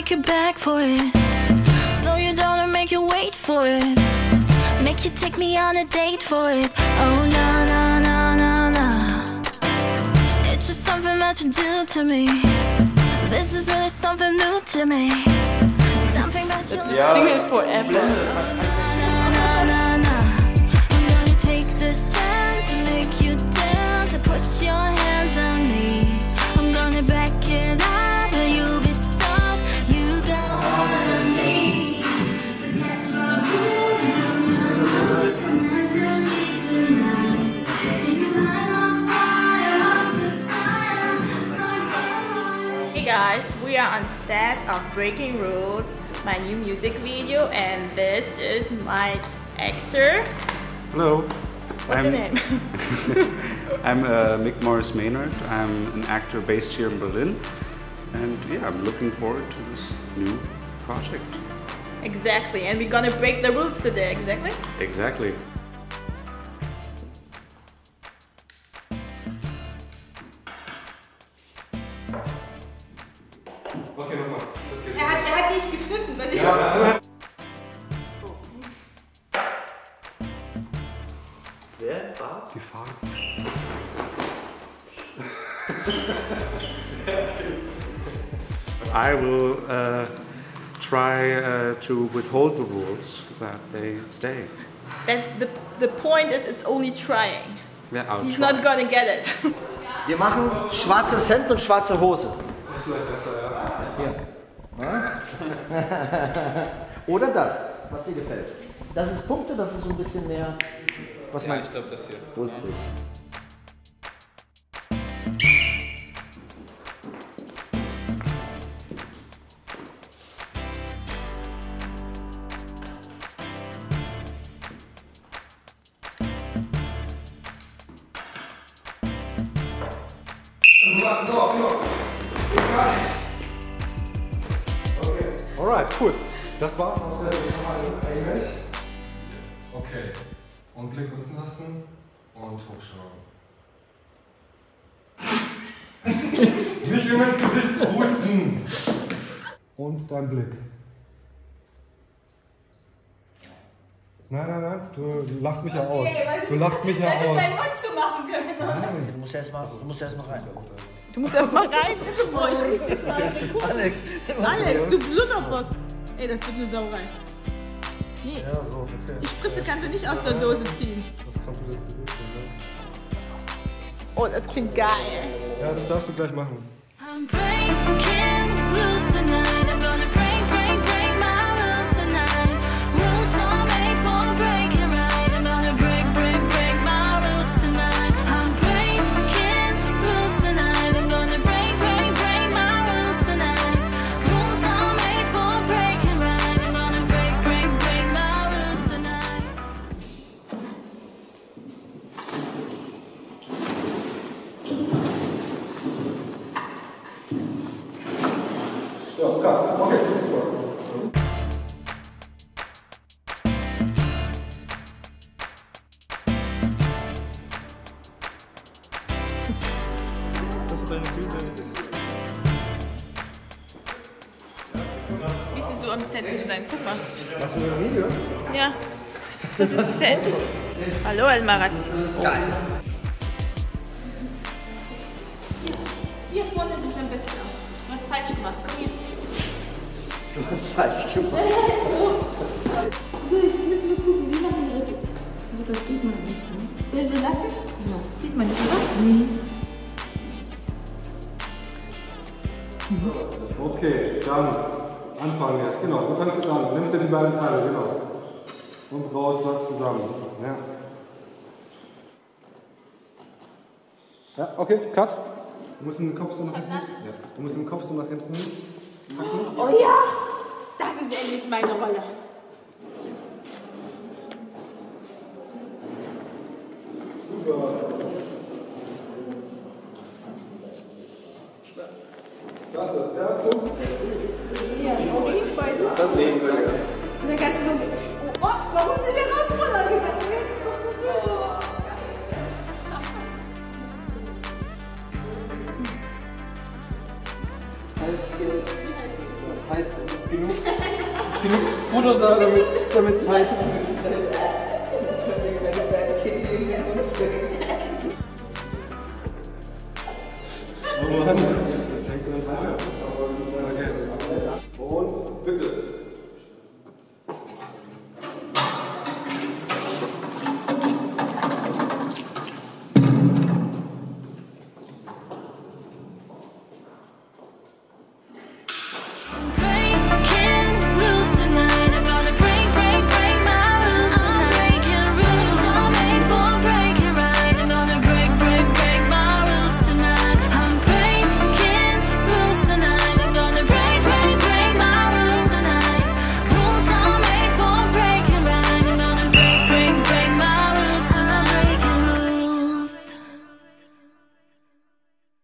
make you beg for it. Slow you down or make you wait for it. Make you take me on a date for it. Oh, no, no, no, no, no. It's just something that you do to me. This is really something new to me. Something that you Single forever. On set of Breaking Rules, my new music video, and this is my actor. Hello. What's your name? I'm uh, Mick Morris Maynard. I'm an actor based here in Berlin. And yeah, I'm looking forward to this new project. exactly, and we're gonna break the rules today, exactly? Exactly. Er hat, er hat nicht gepfiffen. Was ich Die Farbe. I will uh, try uh, to withhold the rules that they stay. That the, the point is it's only trying. Yeah, I'll He's try. not gonna get it. Wir machen schwarzes Hemd und schwarze Hose. Hier. Na? Oder das, was dir gefällt. Das ist Punkte, das ist so ein bisschen mehr. Was Ja, ich glaube das hier. Lustig. Alright, cool. Das war's aus der eigentlich. Okay. Und Blick unten lassen und hochschauen. Nicht immer ins Gesicht pusten. Und dein Blick. Nein, nein, nein, du lachst mich ja aus. Du lachst mich ja aus. Du musst erst mal, du musst erst mal rein. Du musst erst mal rein. Bitte, boah, ich Alex. Alex, du Blutterboss. Ey, das wird eine Sauerei. Nee, Ja, so, okay. die Spritze kannst du nicht aus der Dose ziehen. Das kommt wieder zurück. ne? Oh, das klingt geil. Ja, das darfst du gleich machen. I'm Stopp, cut. Okay, super. Wie sie so am Set zu sein. Guck mal. Hast du ein Video? Ja. Das ist Set. Hallo, Elmaras. Geil. Hier vorne sieht am besten aus. Du hast falsch gemacht. Komm hier. Du hast falsch gemacht. So, jetzt müssen wir gucken, wie machen wir das jetzt? Das sieht man nicht. Ne? Willst du lassen? Ja. Sieht man nicht, oder? Okay, dann anfangen jetzt. Genau, du fängst es an. Nimmst dir die beiden Teile, genau. Und brauchst das zusammen. Ja. Ja, okay, cut. Du musst den Kopf so nach hinten. Ja. Du musst den Kopf so nach hinten. Oh ja, das ist endlich meine Rolle. Klasse, ja, gut. Das nehmen wir. Und dann kannst du so, oh, warum sind wir rausroller gegangen? Wir haben es doch gefühlt es heiß ist. Es ist genug, es ist genug Futter da, damit es heiß ist. Oh Mann.